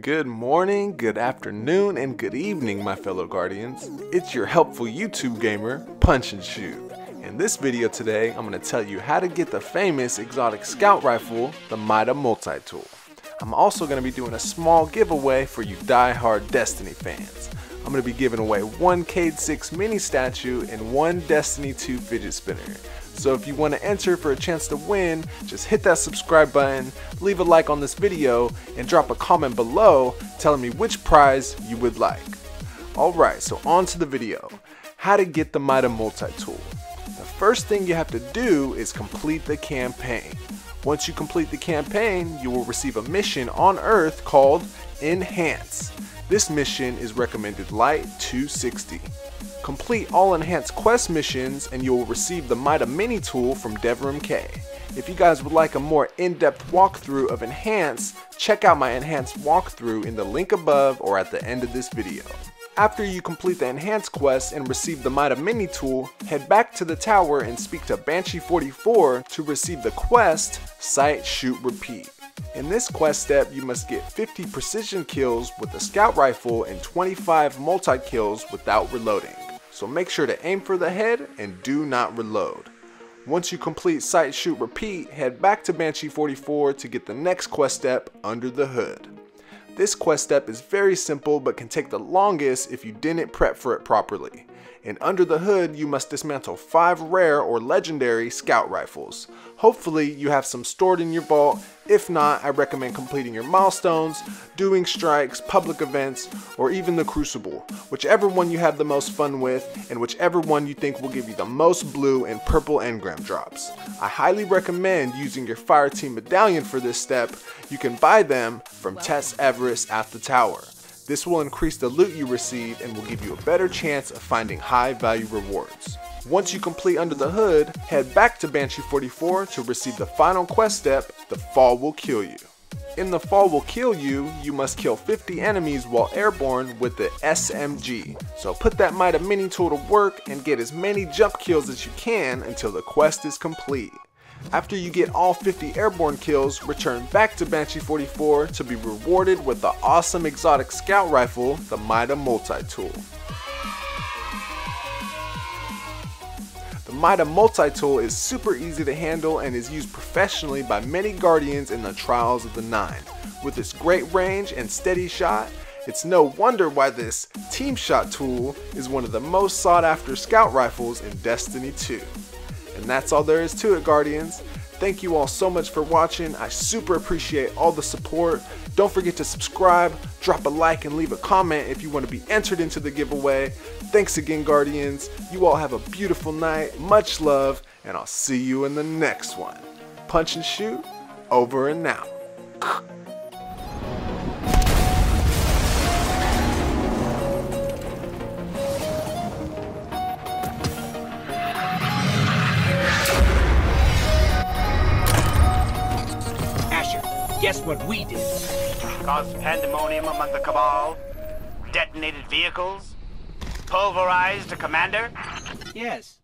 Good morning, good afternoon, and good evening, my fellow Guardians. It's your helpful YouTube gamer, Punch and Shoot. In this video today, I'm going to tell you how to get the famous exotic scout rifle, the Mida Multi-Tool. I'm also going to be doing a small giveaway for you die-hard Destiny fans. I'm going to be giving away one Cayde 6 mini statue and one Destiny 2 fidget spinner. So if you want to enter for a chance to win, just hit that subscribe button, leave a like on this video, and drop a comment below telling me which prize you would like. Alright, so on to the video. How to get the Mida Multi-Tool. The first thing you have to do is complete the campaign. Once you complete the campaign, you will receive a mission on Earth called Enhance. This mission is recommended light 260. Complete all enhanced quest missions and you will receive the Mida Mini tool from Devrim Kay. If you guys would like a more in-depth walkthrough of Enhance, check out my Enhance walkthrough in the link above or at the end of this video. After you complete the Enhance quest and receive the Mida Mini tool, head back to the tower and speak to Banshee 44 to receive the quest Sight, Shoot, Repeat. In this quest step, you must get 50 precision kills with the scout rifle and 25 multi-kills without reloading. So make sure to aim for the head and do not reload. Once you complete sight, shoot, repeat, head back to Banshee 44 to get the next quest step, Under the Hood. This quest step is very simple but can take the longest if you didn't prep for it properly. And under the hood, you must dismantle 5 rare or legendary scout rifles. Hopefully you have some stored in your vault, if not I recommend completing your milestones, doing strikes, public events, or even the crucible, whichever one you have the most fun with and whichever one you think will give you the most blue and purple engram drops. I highly recommend using your fire team medallion for this step, you can buy them from Tess Everis at the tower. This will increase the loot you receive and will give you a better chance of finding high value rewards. Once you complete Under the Hood, head back to Banshee 44 to receive the final quest step, The Fall Will Kill You. In The Fall Will Kill You, you must kill 50 enemies while airborne with the SMG. So put that Mida Mini tool to work and get as many jump kills as you can until the quest is complete. After you get all 50 airborne kills, return back to Banshee 44 to be rewarded with the awesome exotic scout rifle, the Mida Multi-Tool. The Mida Multi-Tool is super easy to handle and is used professionally by many Guardians in the Trials of the Nine. With its great range and steady shot, it's no wonder why this Team Shot tool is one of the most sought after scout rifles in Destiny 2. And that's all there is to it, Guardians. Thank you all so much for watching. I super appreciate all the support. Don't forget to subscribe, drop a like, and leave a comment if you want to be entered into the giveaway. Thanks again, Guardians. You all have a beautiful night. Much love, and I'll see you in the next one. Punch and shoot, over and out. Guess what we did? Caused pandemonium among the Cabal? Detonated vehicles? Pulverized a commander? Yes.